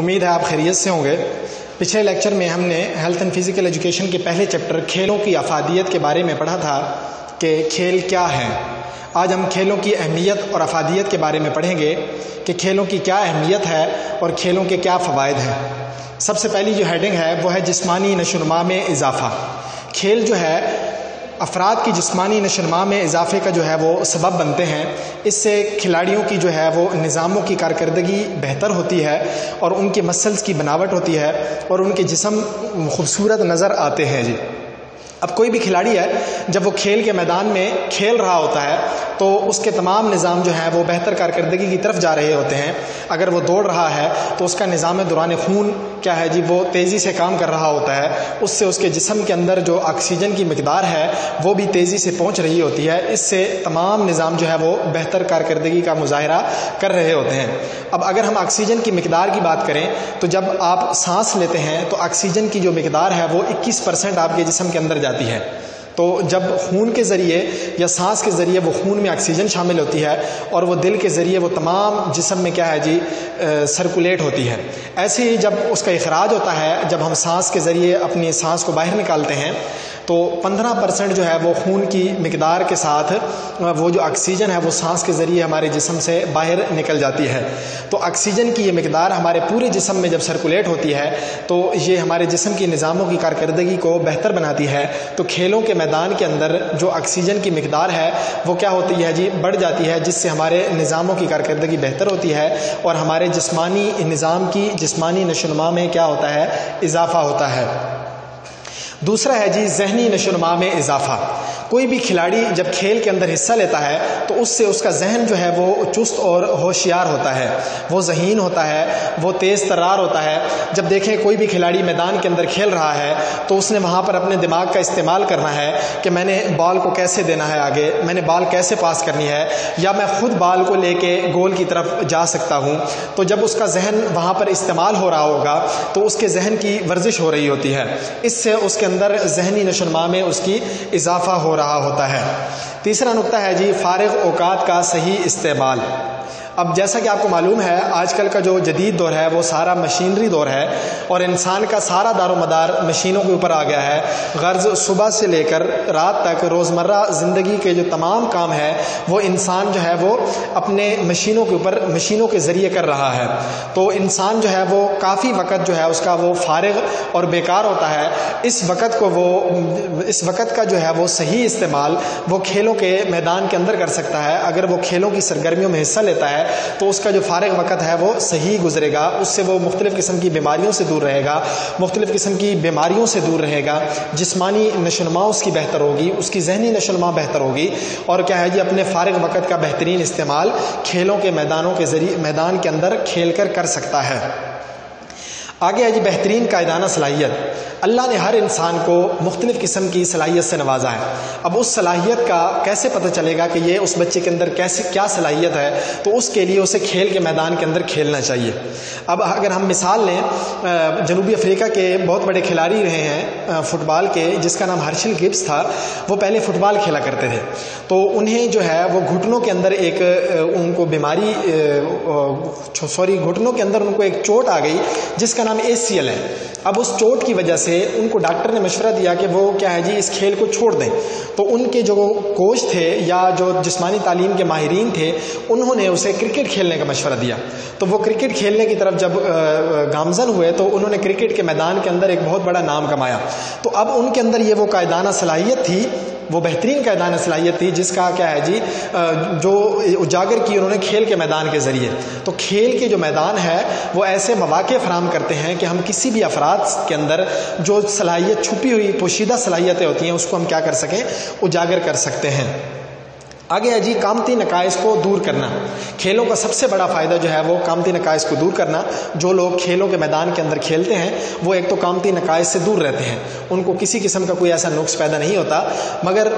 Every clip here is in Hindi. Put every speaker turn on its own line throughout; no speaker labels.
उम्मीद है आप खैरियत से होंगे। पिछले लेक्चर में हमने हेल्थ एंड फ़िज़िकल एजुकेशन के पहले चैप्टर खेलों की अफादियत के बारे में पढ़ा था कि खेल क्या है। आज हम खेलों की अहमियत और अफादियत के बारे में पढ़ेंगे कि खेलों की क्या अहमियत है और खेलों के क्या फ़वाद हैं। सबसे पहली जो हेडिंग है, वो है जिस्मानी नशोनमा में इजाफ़ा। खेल जो है अफराद की जिसमानी नशनमा में इजाफे का जो है वो सबब बनते हैं। इससे खिलाड़ियों की जो है वो निज़ामों की कारकर्दगी बेहतर होती है और उनके मसल्स की बनावट होती है और उनके जिसम खूबसूरत नज़र आते हैं। जी। अब कोई भी खिलाड़ी है, जब वो खेल के मैदान में खेल रहा होता है तो उसके तमाम निज़ाम जो हैं, वो बेहतर कारकर्दगी की तरफ़ जा रहे होते हैं। अगर वो दौड़ रहा है तो उसका निज़ाम दौरान खून क्या है जी, वो तेज़ी से काम कर रहा होता है। उससे उसके जिसम के अंदर जो ऑक्सीजन की मकदार है, वो भी तेज़ी से पहुँच रही होती है। इससे तमाम निज़ाम जो है, वो बेहतर कारकर्दगी का मुजाहरा कर रहे होते हैं। अब अगर हम ऑक्सीजन की मकदार की बात करें तो जब आप सांस लेते हैं तो ऑक्सीजन की जो मकदार है, वो इक्कीस आपके जिसम के अंदर जाती है। तो जब खून के ज़रिए या सांस के ज़रिए वो खून में ऑक्सीजन शामिल होती है और वो दिल के ज़रिए वो तमाम जिसम में क्या है जी आ, सर्कुलेट होती है। ऐसे ही जब उसका अखराज होता है जब हम सांस के ज़रिए अपनी सांस को बाहर निकालते हैं तो 15 परसेंट जो है वो खून की मकदार के साथ वो जो ऑक्सीजन है, वो सांस के ज़रिए हमारे जिसम से बाहर निकल जाती है। तो ऑक्सीजन की ये मकदार हमारे पूरे जिसम में जब सर्कुलेट होती है तो ये हमारे जिसम की निज़ामों की कारकर्दगी को बेहतर बनाती है। तो खेलों के मैदान के अंदर जो ऑक्सीजन की मकदार है, वो क्या होती है जी? बढ़ जाती है, जिससे हमारे निज़ामों की कारकर्दगी बेहतर होती है और हमारे जिसमानी निज़ाम की, जिसमानी नशोनुमा में क्या होता है? इजाफ़ा होता है। दूसरा है जी, जहनी नशोनुमा में इजाफा। कोई भी खिलाड़ी जब खेल के अंदर हिस्सा लेता है तो उससे उसका जहन जो है वो चुस्त और होशियार होता है। वो जहीन होता है, वो तेज़ तर्रार होता है। जब देखें कोई भी खिलाड़ी मैदान के अंदर खेल रहा है तो उसने वहाँ पर अपने दिमाग का इस्तेमाल करना है कि मैंने बॉल को कैसे देना है आगे, मैंने बॉल कैसे पास करनी है, या मैं खुद बॉल को लेके गोल की तरफ़ जा सकता हूँ। तो जब उसका जहन वहाँ पर इस्तेमाल हो रहा होगा तो उसके जहन की वर्जिश हो रही होती है। इससे उसके अंदर जहनी नशोनमा में उसकी इजाफा हो रहा होता है। तीसरा नुकता है जी, फारग अवकात का सही इस्तेमाल। अब जैसा कि आपको मालूम है, आजकल का जो जदीद दौर है, वो सारा मशीनरी दौर है और इंसान का सारा दारो मदार मशीनों के ऊपर आ गया है। गर्ज सुबह से लेकर रात तक रोज़मर्रा ज़िंदगी के जो तमाम काम है, वो इंसान जो है, वो अपने मशीनों के ऊपर, मशीनों के ज़रिए कर रहा है। तो इंसान जो है, वो काफ़ी वक़्त जो है, उसका वो फारग और बेकार होता है। इस वक़्त को वो, इस वक़्त का जो है, वो सही इस्तेमाल वो खेलों के मैदान के अंदर कर सकता है। अगर वो खेलों की सरगर्मियों में हिस्सा लेता है तो उसका जो फारग वक़्त है वो सही गुजरेगा। उससे वो मुख्तलिफ़ किस्म की बीमारियों से दूर रहेगा। मुख्तलिफ़ किस्म की बीमारियों से दूर रहेगा। जिसमानी नशोनुमा उसकी बेहतर होगी, उसकी जहनी नशोनुमा बेहतर होगी। और क्या है जी, अपने फारग वक़्त का बेहतरीन इस्तेमाल खेलों के मैदानों के ज़रिए, मैदान के अंदर खेल कर कर सकता है। आगे है जी, बेहतरीन कायदाना सलाहियत। अल्लाह ने हर इंसान को मुख्तलिफ़ किस्म की सलाहियत से नवाजा है। अब उस सलाहियत का कैसे पता चलेगा कि ये उस बच्चे के अंदर कैसे, क्या सलाहियत है? तो उसके लिए उसे खेल के मैदान के अंदर खेलना चाहिए। अब अगर हम मिसाल लें जनूबी अफ्रीका के बहुत बड़े खिलाड़ी रहे हैं फ़ुटबॉल के, जिसका नाम हर्षिल गिब्स था, वो पहले फ़ुटबॉल खेला करते थे। तो उन्हें जो है, वो घुटनों के अंदर एक उनको बीमारी सॉरी, घुटनों के अंदर उनको एक चोट आ गई, जिसका नाम ए है। अब उस चोट की वजह से उनको डॉक्टर ने मशवरा दिया कि वो क्या है जी, इस खेल को छोड़ दें। तो उनके जो कोच थे या जो जिसमानी तालीम के माहरीन थे, उन्होंने उसे क्रिकेट खेलने का मशवरा दिया। तो वो क्रिकेट खेलने की तरफ़ जब गामजन हुए तो उन्होंने क्रिकेट के मैदान के अंदर एक बहुत बड़ा नाम कमाया। तो अब उनके अंदर ये वो कायदाना सलाहियत थी वो बेहतरीन कैदान सलाहियत थी, जिसका क्या है जी जो उजागर की उन्होंने खेल के मैदान के ज़रिए। तो खेल के जो मैदान है, वो ऐसे मौाक़े फराम करते हैं कि हम किसी भी अफराद के अंदर जो सलाहियत छुपी हुई, पोशीदा सलाहियतें होती हैं, उसको हम क्या कर सकें? उजागर कर सकते हैं। आगे है जी, कामती नकाइश को दूर करना। खेलों का सबसे बड़ा फ़ायदा जो है वो कामती नकाइश को दूर करना। जो लोग खेलों के मैदान के अंदर खेलते हैं, वो एक तो कामती नकाइश से दूर रहते हैं। उनको किसी किस्म का कोई ऐसा नुक्स पैदा नहीं होता। मगर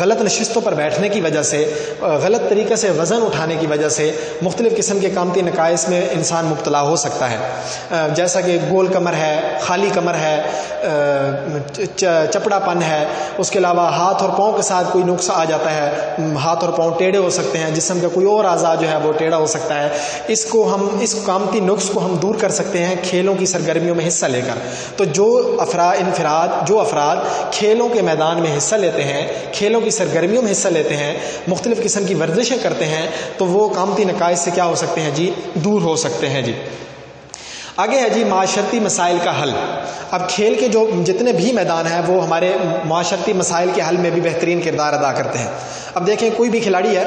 गलत नशस्तों पर बैठने की वजह से गलत तरीके से वज़न उठाने की वजह से मुख्तलिफ़ किस्म के कामती नकाइश में इंसान मुबतला हो सकता है। जैसा कि गोल कमर है, खाली कमर है चपड़ापन है, उसके अलावा हाथ और पाँव के साथ कोई नुक्स आ जाता है हाथ और पाँव टेढ़े हो सकते हैं जिसम का कोई और आज़ा जो है वो टेढ़ा हो सकता है। इसको हम, इस कामती नुक्स को हम दूर कर सकते हैं खेलों की सरगर्मियों में हिस्सा लेकर। तो जो अफरा, इनफराद, जो अफराद खेलों के मैदान में हिस्सा लेते हैं, खेलों की सरगर्मियों में हिस्सा लेते हैं, मुख्तलिफ़ किस्म की वर्जिशें करते हैं तो वो कामती नकाज से क्या हो सकते हैं जी? दूर हो सकते हैं जी। आगे है जी माशरती मसाइल का हल। अब खेल के जो जितने भी मैदान हैं, वो हमारे माशरती मसाइल के हल में भी बेहतरीन किरदार अदा करते हैं। अब देखें, कोई भी खिलाड़ी है,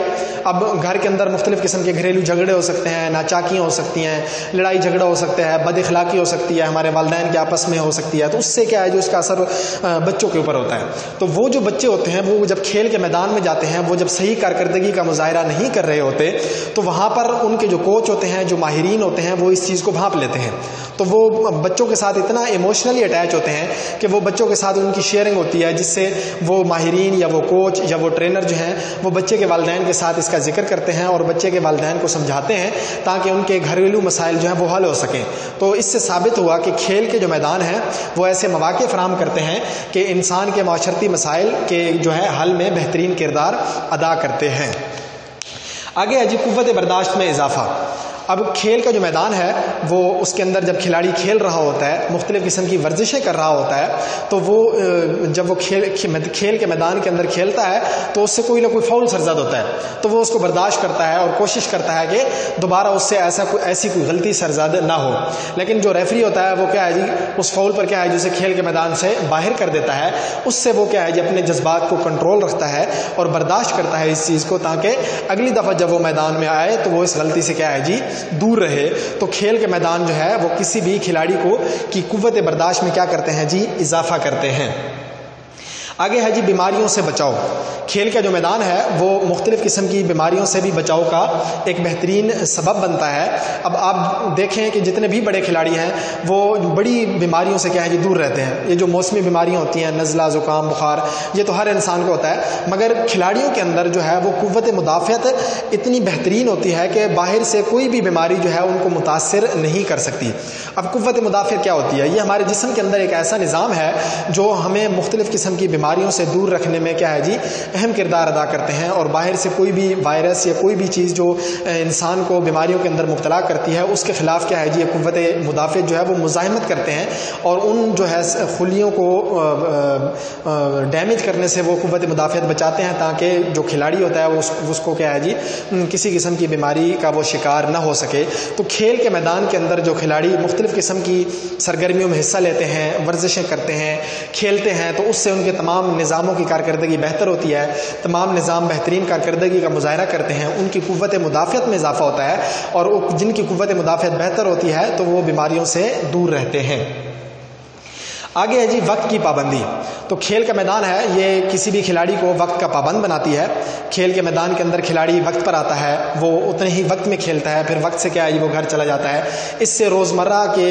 अब घर के अंदर मुख्तलिफ़ किस्म के घरेलू झगड़े हो सकते हैं, नाचाकियाँ हो सकती हैं, लड़ाई झगड़ा हो सकता है बद अखलाक़ी हो सकती है, हमारे वालदेन के आपस में हो सकती है तो उससे क्या है जो इसका असर बच्चों के ऊपर होता है। तो वो जो बच्चे होते हैं, वो जब खेल के मैदान में जाते हैं, वो जब सही कारकर्दगी का मुजाहरा नहीं कर रहे होते तो वहाँ पर उनके जो कोच होते हैं, जो माहरीन होते हैं, वो इस चीज़ को भाप लेते हैं। तो वो बच्चों के साथ इतना इमोशनली अटैच होते हैं कि वो बच्चों के साथ उनकी शेयरिंग होती है, जिससे वो माहरीन या वो कोच या वो ट्रेनर जो हैं, वो बच्चे के वालदेन के साथ इसका ज़िक्र करते हैं और बच्चे के वालदेन को समझाते हैं ताकि उनके घरेलू मसाइल जो हैं वो हल हो सकें। तो इससे साबित हुआ कि खेल के जो मैदान हैं, वो ऐसे मौाक़े फ्राहम करते हैं कि इंसान के माशरती मसाइल के जो है, हल में बेहतरीन किरदार अदा करते हैं। आगे जी कुत बर्दाश्त में इजाफा। अब खेल का जो मैदान है वो उसके अंदर जब खिलाड़ी खेल रहा होता है, मुख्तलिफ़ किस्म की वर्जिशें कर रहा होता है तो वो जब वो खेल खेल के मैदान के अंदर खेलता है तो उससे कोई ना कोई फाउल सरजद होता है। तो वो उसको बर्दाश्त करता है और कोशिश करता है कि दोबारा उससे ऐसा कोई, ऐसी कोई गलती सरजद ना हो। लेकिन जो रेफरी होता है, वो क्या है जी, उस फाउल पर क्या है जिसे खेल के मैदान से बाहर कर देता है। उससे वो क्या है जी, अपने जज्बात को कंट्रोल रखता है और बर्दाश्त करता है इस चीज़ को, ताकि अगली दफ़ा जब वो मैदान में आए तो वो इस गलती से क्या है जी, दूर रहे। तो खेल के मैदान जो है, वो किसी भी खिलाड़ी को, की कुत बर्दाश्त में क्या करते हैं? जी, इजाफा करते हैं। आगे है जी, बीमारियों से बचाओ। खेल का जो मैदान है, वो मुख्तलिफ़ किस्म की बीमारियों से भी बचाव का एक बेहतरीन सबब बनता है। अब आप देखें कि जितने भी बड़े खिलाड़ी हैं, वो बड़ी बीमारियों से क्या है जी, दूर रहते हैं। ये जो मौसमी बीमारियाँ होती हैं, नज़ला, ज़ुकाम, बुखार, ये तो हर इंसान को होता है। मगर खिलाड़ियों के अंदर जो है, वो कुत मुदाफ़त इतनी बेहतरीन होती है कि बाहर से कोई भी बीमारी जो है, उनको मुतासर नहीं कर सकती। अब कुत मुदाफ़त क्या होती है? ये हमारे जिसम के अंदर एक ऐसा निज़ाम है, जो हमें मुख्तलिफ़ किस्म की बीमारियों से दूर रखने में क्या है जी अहम किरदार अदा करते हैं और बाहर से कोई भी वायरस या कोई भी चीज़ जो इंसान को बीमारियों के अंदर मुबतला करती है उसके ख़िलाफ़ क्या है जी कुत मुदाफ़ जो है वो मुजामत करते हैं और उन जो है खुलियों को डैमेज करने से वो कुत मुदाफ़त बचाते हैं ताकि जो खिलाड़ी होता है उस, उसको क्या है जी किसी किस्म की बीमारी का वो शिकार ना हो सके। तो खेल के मैदान के अंदर जो खिलाड़ी मुख्तलिफ़ किस्म की सरगर्मियों में हिस्सा लेते हैं वर्जिशें करते हैं खेलते हैं तो उससे उनके तमाम निज़ामों की कारकर्दगी बेहतर होती है, तमाम निज़ाम बेहतरीन कारकर्दगी का मुजाहरा करते हैं, उनकी कुत मुदाफ़त में इजाफा होता है, और जिनकी कुत मुदाफ़त बेहतर होती है तो वो बीमारियों से दूर रहते हैं। आगे है जी, वक्त की पाबंदी। तो खेल का मैदान है, ये किसी भी खिलाड़ी को वक्त का पाबंद बनाती है। खेल के मैदान के अंदर खिलाड़ी वक्त पर आता है, वो उतने ही वक्त में खेलता है, फिर वक्त से क्या है जी, वो घर चला जाता है। इससे रोज़मर्रा के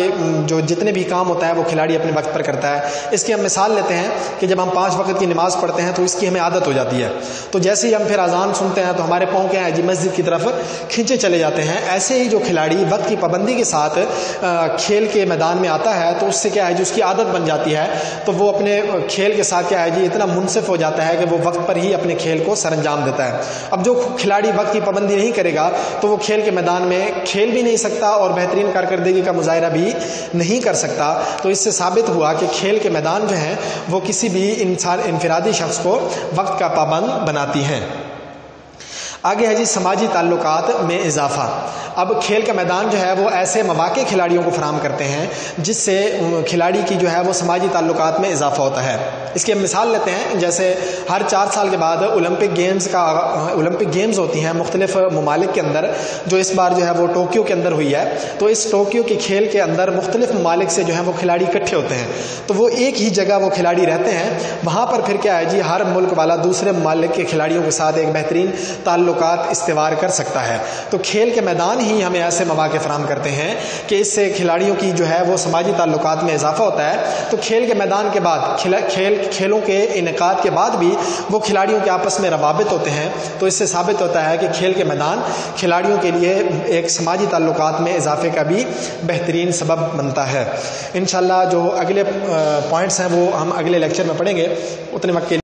जो जितने भी काम होता है, वो खिलाड़ी अपने वक्त पर करता है। इसकी हम मिसाल लेते हैं कि जब हम पाँच वक्त की नमाज़ पढ़ते हैं तो इसकी हमें आदत हो जाती है। तो जैसे ही हम फिर अजान सुनते हैं तो हमारे पाँव क्या है जी, मस्जिद की तरफ़ खींचे चले जाते हैं। ऐसे ही जो खिलाड़ी वक्त की पाबंदी के साथ खेल के मैदान में आता है तो उससे क्या है जो, उसकी आदत बन जाती जाती है तो वो अपने खेल के साथ क्या है जी, इतना मुनसिफ हो जाता है कि वो वक्त पर ही अपने खेल को सर अंजाम देता है। अब जो खिलाड़ी वक्त की पाबंदी नहीं करेगा तो वो खेल के मैदान में खेल भी नहीं सकता और बेहतरीन कारकर्दगी का मुजाहरा भी नहीं कर सकता। तो इससे साबित हुआ कि खेल के मैदान जो हैं, वो किसी भी इंसान इनफरादी शख्स को वक्त का पाबंद बनाती हैं। आगे है जी समाजी ताल्लुकात में इजाफा। अब खेल का मैदान जो है वो ऐसे मौाक़े खिलाड़ियों को फराम करते हैं, जिससे खिलाड़ी की जो है वो समाजी ताल्लुकात में इजाफा होता है। इसकी हम मिसाल लेते हैं, जैसे हर चार साल के बाद ओलंपिक गेम्स का ओलंपिक गेम्स होती हैं मुख्तलिफ़ ममालिक के अंदर, जो इस बार जो है वो टोक्यो के अंदर हुई है। तो इस टोक्यो के खेल के अंदर मुख्तलिफ़ ममालिक से जो है वो खिलाड़ी इकट्ठे होते हैं। तो वो एक ही जगह वो खिलाड़ी रहते हैं। वहाँ पर फिर क्या है जी, हर मुल्क वाला दूसरे ममालिक के खिलाड़ियों के साथ एक बेहतरीन ताल्लुक इस्तेवार कर सकता है। तो खेल के मैदान ही हमें ऐसे मौाक़े फ्राहम करते हैं कि इससे खिलाड़ियों की जो है वो समाजी ताल्लुक में इजाफा होता है। तो खेल के मैदान के बाद, खेल, खेलों के इनका, के बाद भी वो खिलाड़ियों के आपस में रवाबित होते हैं। तो इससे साबित होता है कि खेल के मैदान खिलाड़ियों के लिए एक समाजी ताल्लुक में इजाफे का भी बेहतरीन सबब बनता है। इन जो अगले पॉइंट्स हैं वो हम अगले लेक्चर में पढ़ेंगे। उतने वक्त के